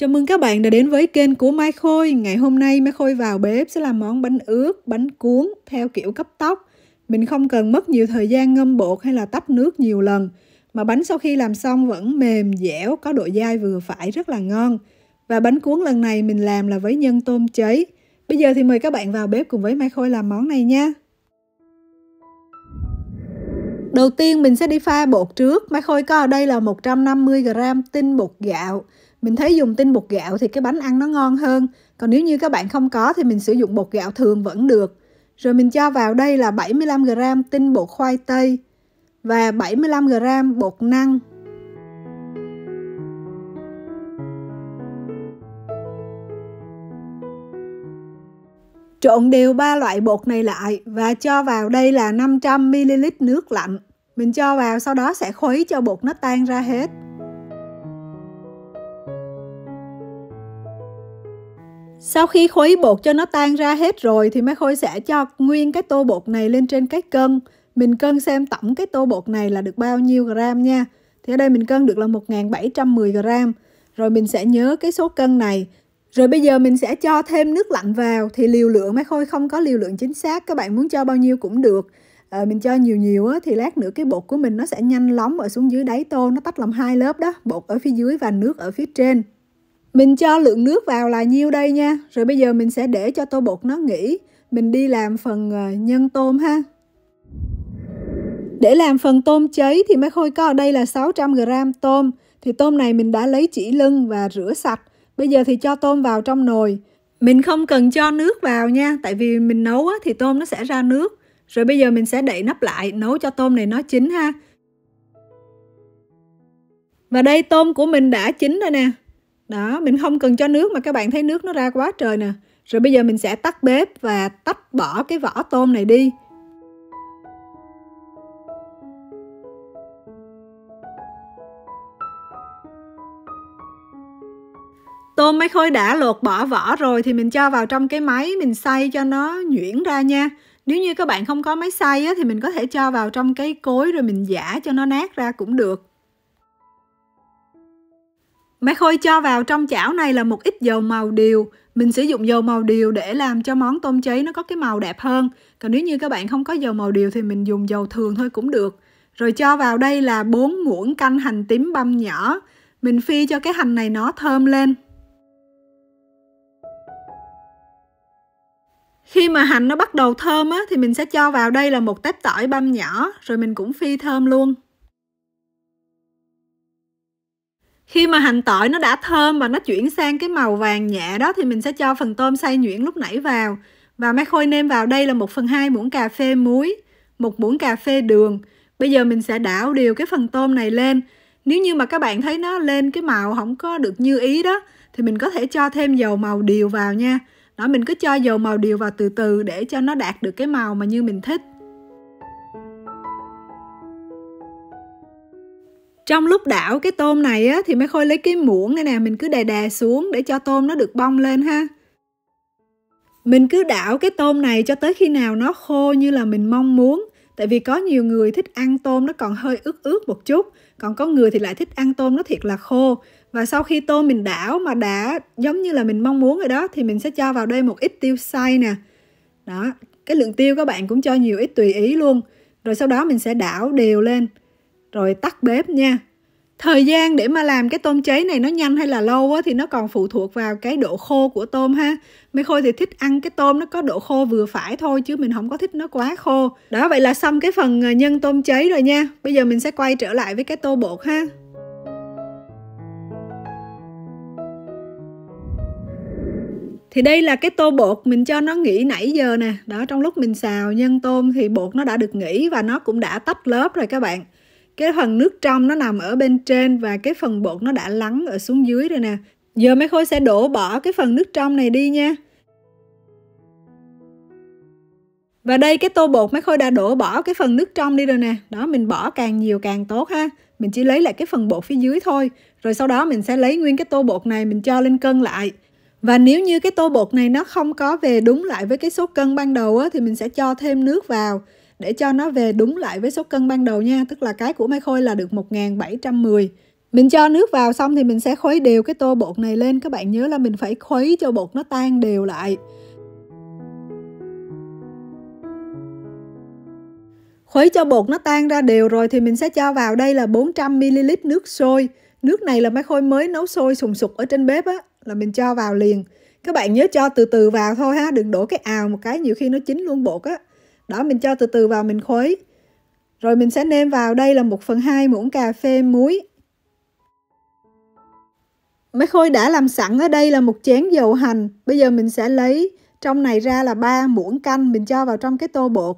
Chào mừng các bạn đã đến với kênh của Mai Khôi. Ngày hôm nay Mai Khôi vào bếp sẽ làm món bánh ướt, bánh cuốn theo kiểu cấp tóc Mình không cần mất nhiều thời gian ngâm bột hay là tách nước nhiều lần. Mà bánh sau khi làm xong vẫn mềm, dẻo, có độ dai vừa phải rất là ngon. Và bánh cuốn lần này mình làm là với nhân tôm cháy. Bây giờ thì mời các bạn vào bếp cùng với Mai Khôi làm món này nha. Đầu tiên mình sẽ đi pha bột trước. Mai Khôi có ở đây là 150g tinh bột gạo. Mình thấy dùng tinh bột gạo thì cái bánh ăn nó ngon hơn. Còn nếu như các bạn không có thì mình sử dụng bột gạo thường vẫn được. Rồi mình cho vào đây là 75g tinh bột khoai tây và 75g bột năng. Trộn đều ba loại bột này lại và cho vào đây là 500ml nước lạnh. Mình cho vào, sau đó sẽ khuấy cho bột nó tan ra hết. Sau khi khuấy bột cho nó tan ra hết rồi thì Mai Khôi sẽ cho nguyên cái tô bột này lên trên cái cân. Mình cân xem tổng cái tô bột này là được bao nhiêu gram nha. Thì ở đây mình cân được là 1710 gram. Rồi mình sẽ nhớ cái số cân này. Rồi bây giờ mình sẽ cho thêm nước lạnh vào thì liều lượng mấy Khôi không có liều lượng chính xác. Các bạn muốn cho bao nhiêu cũng được. À, mình cho nhiều nhiều á, thì lát nữa cái bột của mình nó sẽ nhanh lóng ở xuống dưới đáy tô nó tách làm hai lớp đó bột ở phía dưới và nước ở phía trên mình cho lượng nước vào là nhiêu đây nha. Rồi bây giờ mình sẽ để cho tô bột nó nghỉ. Mình đi làm phần ờ, nhân tôm ha. Để làm phần tôm cháy thì mấy khôi có ở đây là 600g tôm. Thì tôm này mình đã lấy chỉ lưng và rửa sạch. Bây giờ thì cho tôm vào trong nồi. Mình không cần cho nước vào nha. Tại vì mình nấu thì tôm nó sẽ ra nước. Rồi bây giờ mình sẽ đậy nắp lại, nấu cho tôm này nó chín ha. Và đây tôm của mình đã chín rồi nè đó mình không cần cho nước mà các bạn thấy nước nó ra quá trời nè rồi bây giờ mình sẽ tắt bếp và tách bỏ cái vỏ tôm này đi Tôm mấy khối đã lột bỏ vỏ rồi thì mình cho vào trong cái máy mình xay cho nó nhuyễn ra nha. Nếu như các bạn không có máy xay á, thì mình có thể cho vào trong cái cối rồi mình giả cho nó nát ra cũng được. Mẹ Khôi cho vào trong chảo này là một ít dầu màu điều. Mình sử dụng dầu màu điều để làm cho món tôm cháy nó có cái màu đẹp hơn. Còn nếu như các bạn không có dầu màu điều thì mình dùng dầu thường thôi cũng được. Rồi cho vào đây là 4 muỗng canh hành tím băm nhỏ. Mình phi cho cái hành này nó thơm lên. Khi mà hành nó bắt đầu thơm á, thì mình sẽ cho vào đây là một tép tỏi băm nhỏ. Rồi mình cũng phi thơm luôn. Khi mà hành tỏi nó đã thơm và nó chuyển sang cái màu vàng nhẹ đó thì mình sẽ cho phần tôm xay nhuyễn lúc nãy vào. Và mai khôi nêm vào, đây là 1 phần 2 muỗng cà phê muối, một muỗng cà phê đường. Bây giờ mình sẽ đảo đều cái phần tôm này lên. Nếu như mà các bạn thấy nó lên cái màu không có được như ý đó, thì mình có thể cho thêm dầu màu điều vào nha. Đó, mình cứ cho dầu màu điều vào từ từ để cho nó đạt được cái màu mà như mình thích. Trong lúc đảo cái tôm này á, thì mấy khôi lấy cái muỗng này nè mình cứ đè đè xuống để cho tôm nó được bong lên ha. Mình cứ đảo cái tôm này cho tới khi nào nó khô như là mình mong muốn. Tại vì có nhiều người thích ăn tôm nó còn hơi ướt ướt một chút còn có người thì lại thích ăn tôm nó thiệt là khô. Và sau khi tôm mình đảo mà đã giống như là mình mong muốn rồi đó thì mình sẽ cho vào đây một ít tiêu xay nè. Đó cái lượng tiêu các bạn cũng cho nhiều ít tùy ý luôn. Rồi sau đó mình sẽ đảo đều lên rồi tắt bếp nha. Thời gian để mà làm cái tôm cháy này nó nhanh hay là lâu á, thì nó còn phụ thuộc vào cái độ khô của tôm ha. Mấy khôi thì thích ăn cái tôm nó có độ khô vừa phải thôi chứ mình không có thích nó quá khô. Đó vậy là xong cái phần ờ, nhân tôm cháy rồi nha. Bây giờ mình sẽ quay trở lại với cái tô bột ha. Thì đây là cái tô bột mình cho nó nghỉ nãy giờ nè. Đó trong lúc mình xào nhân tôm thì bột nó đã được nghỉ và nó cũng đã tách lớp rồi các bạn cái phần nước trong nó nằm ở bên trên và cái phần bột nó đã lắng ở xuống dưới rồi nè. Giờ mấy khối sẽ đổ bỏ cái phần nước trong này đi nha. Và đây cái tô bột mấy khôi đã đổ bỏ cái phần nước trong đi rồi nè. Đó mình bỏ càng nhiều càng tốt ha. Mình chỉ lấy lại cái phần bột phía dưới thôi. Rồi sau đó mình sẽ lấy nguyên cái tô bột này mình cho lên cân lại. Và nếu như cái tô bột này nó không có về đúng lại với cái số cân ban đầu á, thì mình sẽ cho thêm nước vào để cho nó về đúng lại với số cân ban đầu nha tức là cái của Mai Khôi là được 1710 Mình cho nước vào xong thì mình sẽ khuấy đều cái tô bột này lên. Các bạn nhớ là mình phải khuấy cho bột nó tan đều lại. Khuấy cho bột nó tan ra đều rồi thì mình sẽ cho vào đây là 400ml nước sôi. Nước này là máy khôi mới nấu sôi sùng sục ở trên bếp á, là mình cho vào liền. Các bạn nhớ cho từ từ vào thôi ha, đừng đổ cái ào một cái nhiều khi nó chín luôn bột á. Đó, mình cho từ từ vào mình khuấy. Rồi mình sẽ nêm vào đây là 1 phần 2 muỗng cà phê muối. Mấy khôi đã làm sẵn ở đây là một chén dầu hành. Bây giờ mình sẽ lấy trong này ra là 3 muỗng canh mình cho vào trong cái tô bột.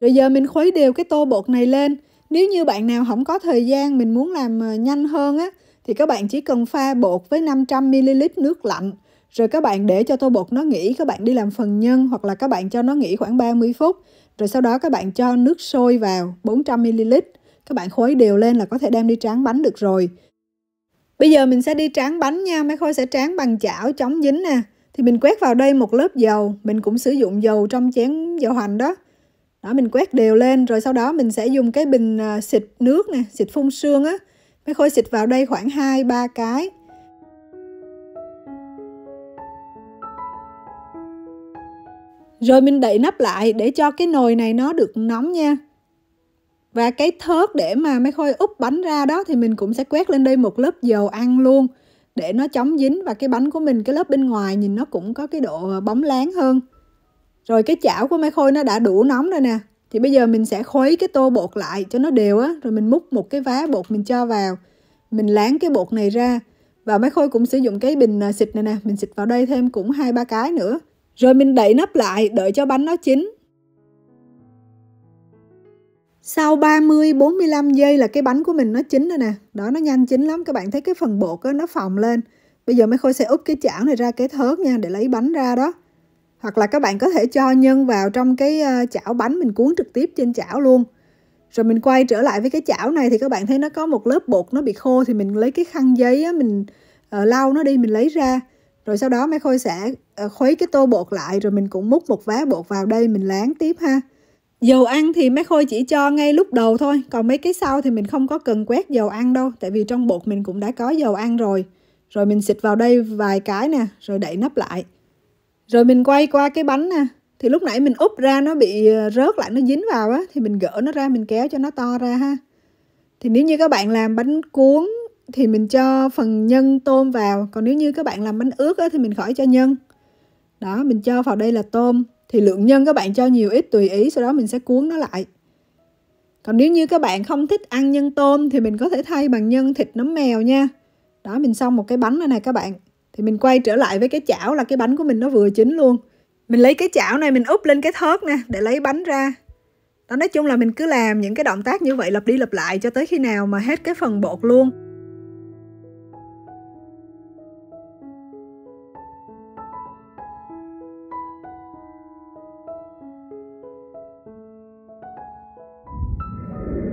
Rồi giờ mình khuấy đều cái tô bột này lên. Nếu như bạn nào không có thời gian mình muốn làm ờ, nhanh hơn á thì các bạn chỉ cần pha bột với 500ml nước lạnh rồi các bạn để cho tô bột nó nghỉ, các bạn đi làm phần nhân hoặc là các bạn cho nó nghỉ khoảng 30 phút. Rồi sau đó các bạn cho nước sôi vào 400ml các bạn khuấy đều lên là có thể đem đi tráng bánh được rồi. Bây giờ mình sẽ đi tráng bánh nha, mấy khôi sẽ tráng bằng chảo chống dính nè. Thì mình quét vào đây một lớp dầu, mình cũng sử dụng dầu trong chén dầu hành đó. Đó, mình quét đều lên, rồi sau đó mình sẽ dùng cái bình à, xịt nước nè, xịt phun sương á. Mấy khôi xịt vào đây khoảng 2 3 cái. Rồi mình đậy nắp lại để cho cái nồi này nó được nóng nha. Và cái thớt để mà mấy khôi úp bánh ra đó thì mình cũng sẽ quét lên đây một lớp dầu ăn luôn để nó chống dính và cái bánh của mình cái lớp bên ngoài nhìn nó cũng có cái độ bóng láng hơn. Rồi cái chảo của mấy khôi nó đã đủ nóng rồi nè. Thì bây giờ mình sẽ khuấy cái tô bột lại cho nó đều á, rồi mình múc một cái vá bột mình cho vào. Mình láng cái bột này ra và mấy khôi cũng sử dụng cái bình à, xịt này nè, mình xịt vào đây thêm cũng hai ba cái nữa. Rồi mình đậy nắp lại đợi cho bánh nó chín. Sau 30-45 giây là cái bánh của mình nó chín rồi nè. Đó nó nhanh chín lắm. Các bạn thấy cái phần bột đó, nó phồng lên. Bây giờ mấy khôi sẽ úp cái chảo này ra cái thớt nha để lấy bánh ra đó. Hoặc là các bạn có thể cho nhân vào trong cái ờ, chảo bánh mình cuốn trực tiếp trên chảo luôn. Rồi mình quay trở lại với cái chảo này thì các bạn thấy nó có một lớp bột nó bị khô thì mình lấy cái khăn giấy á, mình uh, lau nó đi mình lấy ra rồi sau đó mấy khôi sẽ ờ, khuấy cái tô bột lại, rồi mình cũng múc một vá bột vào đây mình láng tiếp ha. Dầu ăn thì mấy khôi chỉ cho ngay lúc đầu thôi, còn mấy cái sau thì mình không có cần quét dầu ăn đâu, tại vì trong bột mình cũng đã có dầu ăn rồi. Rồi mình xịt vào đây vài cái nè, rồi đậy nắp lại. Rồi mình quay qua cái bánh nè, thì lúc nãy mình úp ra nó bị ờ, rớt lại, nó dính vào á, thì mình gỡ nó ra, mình kéo cho nó to ra ha. Thì nếu như các bạn làm bánh cuốn thì mình cho phần nhân tôm vào. Còn nếu như các bạn làm bánh ướt á, thì mình khỏi cho nhân. Đó mình cho vào đây là tôm. Thì lượng nhân các bạn cho nhiều ít tùy ý sau đó mình sẽ cuốn nó lại. Còn nếu như các bạn không thích ăn nhân tôm thì mình có thể thay bằng nhân thịt nấm mèo nha. Đó mình xong một cái bánh này này các bạn. Thì mình quay trở lại với cái chảo là cái bánh của mình nó vừa chín luôn. Mình lấy cái chảo này mình úp lên cái thớt nè để lấy bánh ra. Đó nói chung là mình cứ làm những cái động tác như vậy lặp đi lặp lại cho tới khi nào mà hết cái phần bột luôn.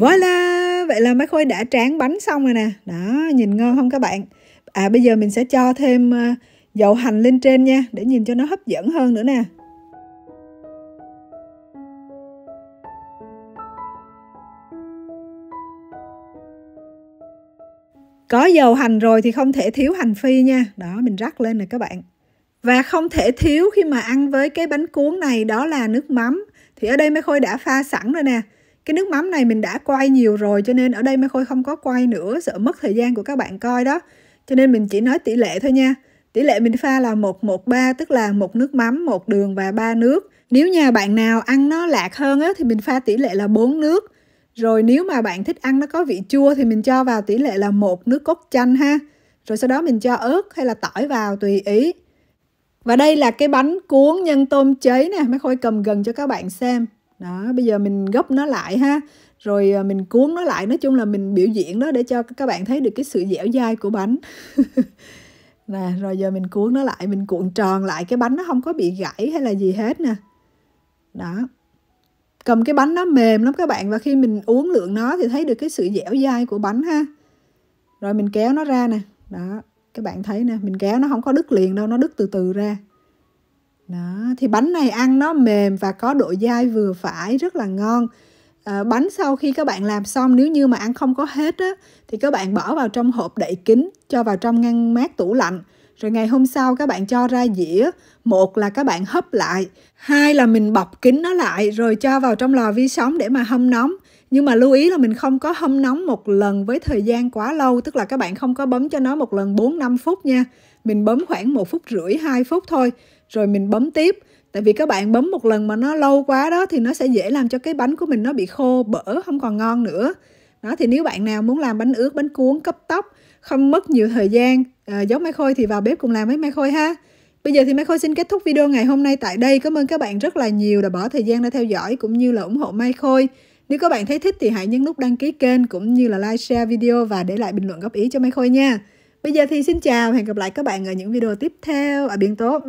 Voila, vậy là mấy khôi đã tráng bánh xong rồi nè. Đó, nhìn ngon không các bạn? À bây giờ mình sẽ cho thêm ờ, dầu hành lên trên nha, để nhìn cho nó hấp dẫn hơn nữa nè. Có dầu hành rồi thì không thể thiếu hành phi nha. Đó, mình rắc lên nè các bạn. Và không thể thiếu khi mà ăn với cái bánh cuốn này đó là nước mắm. Thì ở đây mấy khôi đã pha sẵn rồi nè cái nước mắm này mình đã quay nhiều rồi cho nên ở đây mấy khôi không có quay nữa sợ mất thời gian của các bạn coi đó. Cho nên mình chỉ nói tỷ lệ thôi nha. Tỷ lệ mình pha là 113 tức là một nước mắm một đường và ba nước. Nếu nhà bạn nào ăn nó lạc hơn á, thì mình pha tỷ lệ là 4 nước. Rồi nếu mà bạn thích ăn nó có vị chua thì mình cho vào tỷ lệ là một nước cốt chanh ha. Rồi sau đó mình cho ớt hay là tỏi vào tùy ý. Và đây là cái bánh cuốn nhân tôm cháy nè mấy khôi cầm gần cho các bạn xem đó, bây giờ mình gấp nó lại ha. Rồi à, mình cuốn nó lại. Nói chung là mình biểu diễn đó để cho các bạn thấy được cái sự dẻo dai của bánh. Nè, rồi giờ mình cuốn nó lại. Mình cuộn tròn lại. Cái bánh nó không có bị gãy hay là gì hết nè. Đó. Cầm cái bánh nó mềm lắm các bạn. Và khi mình uống lượng nó thì thấy được cái sự dẻo dai của bánh ha. Rồi mình kéo nó ra nè. Đó, các bạn thấy nè. Mình kéo nó không có đứt liền đâu. Nó đứt từ từ ra đó thì bánh này ăn nó mềm và có độ dai vừa phải rất là ngon. À, bánh sau khi các bạn làm xong nếu như mà ăn không có hết á thì các bạn bỏ vào trong hộp đậy kín cho vào trong ngăn mát tủ lạnh. Rồi ngày hôm sau các bạn cho ra dĩa một là các bạn hấp lại hai là mình bọc kín nó lại rồi cho vào trong lò vi sóng để mà hâm nóng. Nhưng mà lưu ý là mình không có hâm nóng một lần với thời gian quá lâu tức là các bạn không có bấm cho nó một lần 4 5 phút nha. Mình bấm khoảng một phút rưỡi 2 phút thôi rồi mình bấm tiếp tại vì các bạn bấm một lần mà nó lâu quá đó thì nó sẽ dễ làm cho cái bánh của mình nó bị khô bở không còn ngon nữa đó thì nếu bạn nào muốn làm bánh ướt bánh cuốn cấp tốc không mất nhiều thời gian à, giống Mai Khôi thì vào bếp cùng làm với Mai Khôi ha Bây giờ thì Mai Khôi xin kết thúc video ngày hôm nay tại đây. Cảm ơn các bạn rất là nhiều đã bỏ thời gian ra theo dõi cũng như là ủng hộ Mai Khôi. Nếu các bạn thấy thích thì hãy nhấn nút đăng ký kênh cũng như là like, share video và để lại bình luận góp ý cho Mai Khôi nha. Bây giờ thì xin chào, hẹn gặp lại các bạn ở những video tiếp theo. À bientôt.